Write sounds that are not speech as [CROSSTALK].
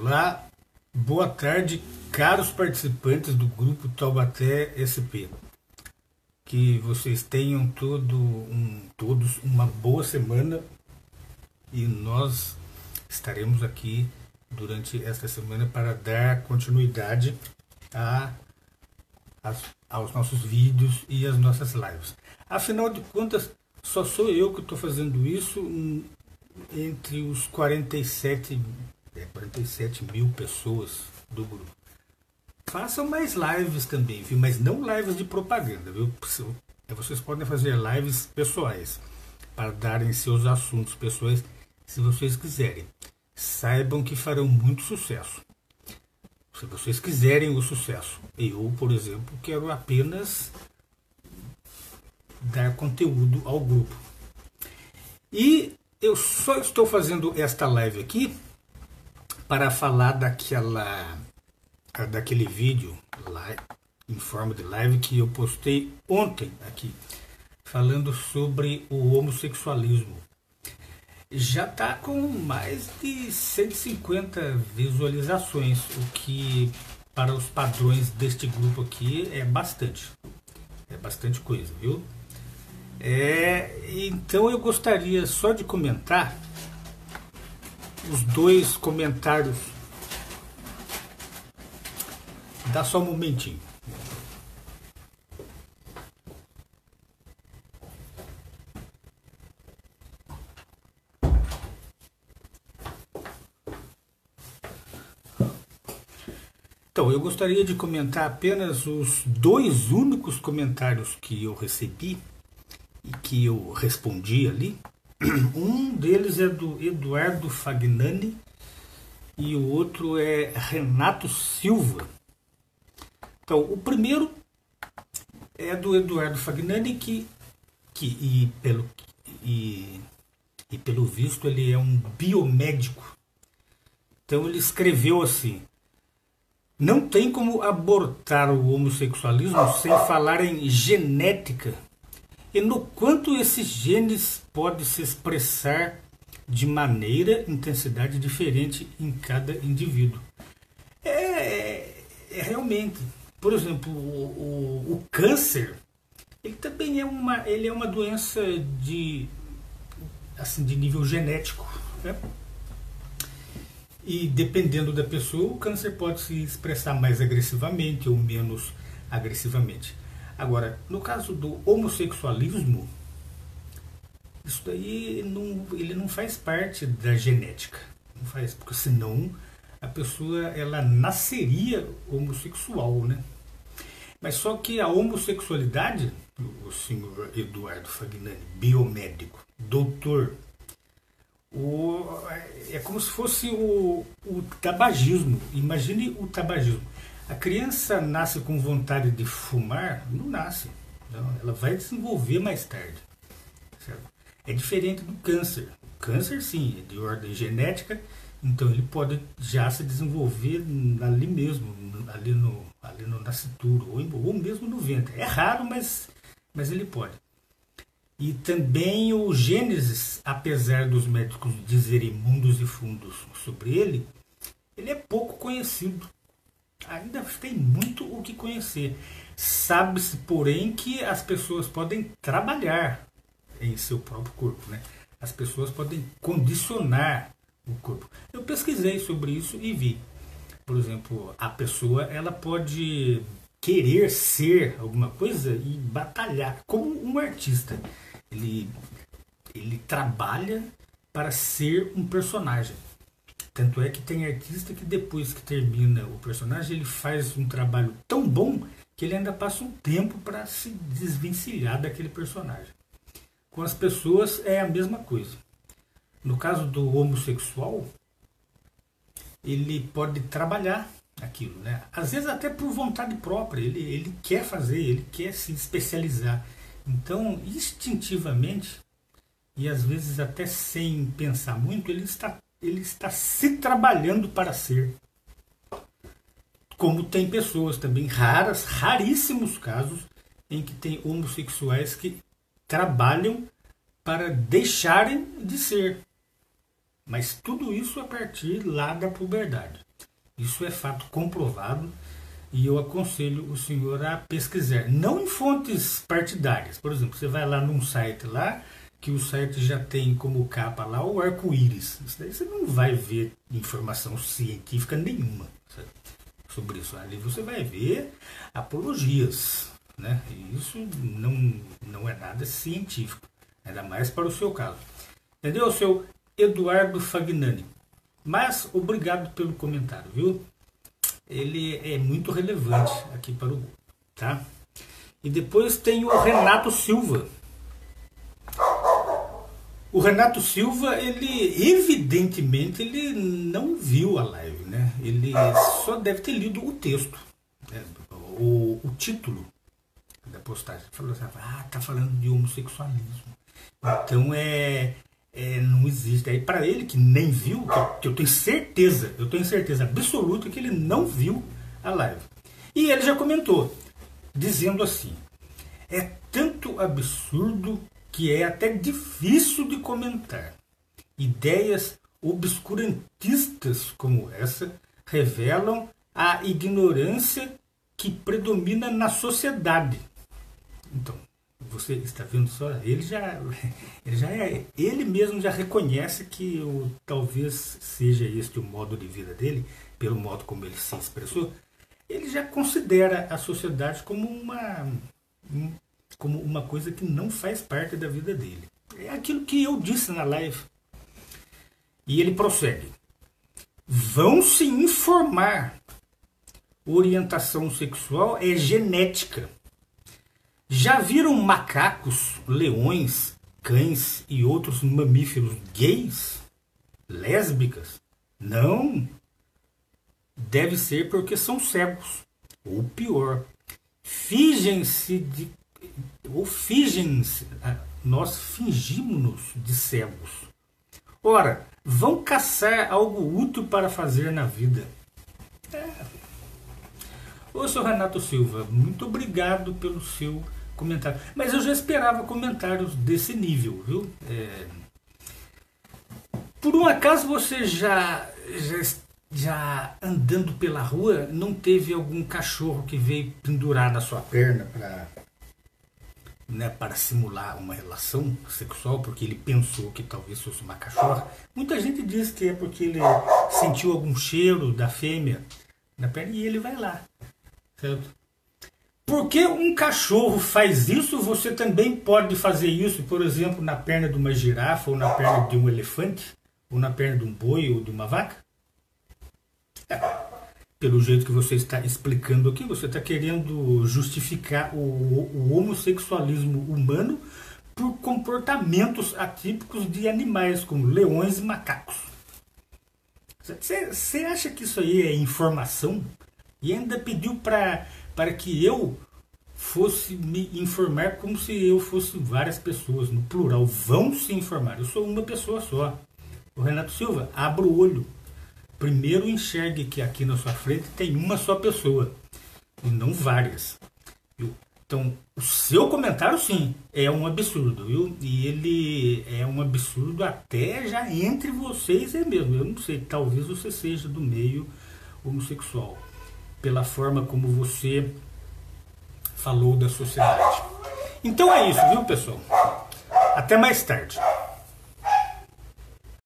Olá, boa tarde, caros participantes do grupo Taubaté SP. Que vocês tenham todo um, todos uma boa semana e nós estaremos aqui durante esta semana para dar continuidade a, aos nossos vídeos e às nossas lives. Afinal de contas, só sou eu que estou fazendo isso entre os 47 é, 47 mil pessoas do grupo. Façam mais lives também, viu? Mas não lives de propaganda, viu? Vocês podem fazer lives pessoais para darem seus assuntos pessoais, se vocês quiserem. Saibam que farão muito sucesso. Se vocês quiserem o sucesso. Eu, por exemplo, quero apenas dar conteúdo ao grupo. E eu só estou fazendo esta live aqui para falar daquela daquele vídeo lá em forma de live que eu postei ontem aqui, falando sobre o homossexualismo. Já está com mais de 150 visualizações, o que para os padrões deste grupo aqui é bastante. É bastante coisa, viu? É, então eu gostaria só de comentar os dois comentários. Dá só um momentinho. Então, eu gostaria de comentar apenas os dois únicos comentários que eu recebi e que eu respondi ali. [CLEARS THROAT] Um deles é do Eduardo Fagnani e o outro é Renato Silva. Então, o primeiro é do Eduardo Fagnani, que, que e, pelo, e, e pelo visto ele é um biomédico. Então ele escreveu assim: Não tem como abortar o homossexualismo sem falar em genética e no quanto esses genes podem se expressar de maneira, intensidade diferente em cada indivíduo. É, é, é realmente, por exemplo, o, o, o, câncer, ele também é uma, ele é uma doença de, assim, de nível genético. Né? E dependendo da pessoa, o câncer pode se expressar mais agressivamente ou menos agressivamente. Agora, no caso do homossexualismo, isso daí não, ele não faz parte da genética. Não faz, porque senão a pessoa ela nasceria homossexual, né? Mas só que a homossexualidade, o senhor Eduardo Fagnani, biomédico, doutor, o, é como se fosse o, o tabagismo. Imagine o tabagismo. A criança nasce com vontade de fumar? Não nasce. Não, ela vai desenvolver mais tarde. Certo? É diferente do câncer. O câncer, sim, é de ordem genética, então ele pode já se desenvolver ali mesmo, ali no, ali no nascituro, ou, ou mesmo no ventre. É raro, mas, mas ele pode. E também o Gênesis, apesar dos médicos dizerem mundos e fundos sobre ele, ele é pouco conhecido ainda tem muito o que conhecer. Sabe-se, porém, que as pessoas podem trabalhar em seu próprio corpo, né? As pessoas podem condicionar o corpo. Eu pesquisei sobre isso e vi. Por exemplo, a pessoa ela pode querer ser alguma coisa e batalhar como um artista. Ele ele trabalha para ser um personagem. Tanto é que tem artista que depois que termina o personagem, ele faz um trabalho tão bom que ele ainda passa um tempo para se desvencilhar daquele personagem. Com as pessoas é a mesma coisa. No caso do homossexual, ele pode trabalhar aquilo, né? Às vezes até por vontade própria, ele, ele quer fazer, ele quer se especializar. Então, instintivamente, e às vezes até sem pensar muito, ele está ele está se trabalhando para ser. Como tem pessoas também raras, raríssimos casos, em que tem homossexuais que trabalham para deixarem de ser. Mas tudo isso a partir lá da puberdade. Isso é fato comprovado e eu aconselho o senhor a pesquisar. Não em fontes partidárias. Por exemplo, você vai lá num site lá, que o site já tem como capa lá o arco-íris. Isso daí você não vai ver informação científica nenhuma sobre isso. Ali você vai ver apologias. Né? E isso não, não é nada científico. Ainda mais para o seu caso. Entendeu, seu Eduardo Fagnani? Mas obrigado pelo comentário, viu? Ele é muito relevante aqui para o tá? E depois tem o Renato Silva. O Renato Silva, ele evidentemente ele não viu a live, né? Ele só deve ter lido o texto, né? o, o título da postagem. Falou assim, ah, tá falando de homossexualismo. Então é, é, não existe. Aí para ele que nem viu, que eu, que eu, tenho certeza, eu tenho certeza absoluta que ele não viu a live. E ele já comentou, dizendo assim: é tanto absurdo que é até difícil de comentar. Ideias obscurantistas como essa revelam a ignorância que predomina na sociedade. Então, você está vendo só, ele já, [LAUGHS] ele já é, ele mesmo já reconhece que o, talvez seja este o modo de vida dele, pelo modo como ele se expressou, ele já considera a sociedade como uma, como uma coisa que não faz parte da vida dele. É aquilo que eu disse na live. E ele prossegue. Vão se informar. Orientação sexual é genética já viram macacos, leões, cães e outros mamíferos gays? Lésbicas? Não. Deve ser porque são cegos. Ou pior, fingem-se de. Ou fingem-se. Ah, nós fingimos-nos de cegos. Ora, vão caçar algo útil para fazer na vida. É. Ô, seu Renato Silva, muito obrigado pelo seu comentário. Mas eu já esperava comentários desse nível, viu? É... Por um acaso você já, já, já andando pela rua não teve algum cachorro que veio pendurar na sua perna para né, para simular uma relação sexual, porque ele pensou que talvez fosse uma cachorra. Muita gente diz que é porque ele sentiu algum cheiro da fêmea na perna e ele vai lá. Certo? Porque um cachorro faz isso, você também pode fazer isso, por exemplo, na perna de uma girafa, ou na perna de um elefante, ou na perna de um boi ou de uma vaca? Pelo jeito que você está explicando aqui, você está querendo justificar o, o homossexualismo humano por comportamentos atípicos de animais, como leões e macacos. Você acha que isso aí é informação? E ainda pediu para para que eu fosse me informar como se eu fosse várias pessoas, no plural. Vão se informar. Eu sou uma pessoa só. O Renato Silva, abra o olho. Primeiro enxergue que aqui na sua frente tem uma só pessoa e não várias. Então, o seu comentário sim é um absurdo, viu? E ele é um absurdo até já entre vocês é mesmo. Eu não sei, talvez você seja do meio homossexual pela forma como você falou da sociedade. Então é isso, viu, pessoal? Até mais tarde.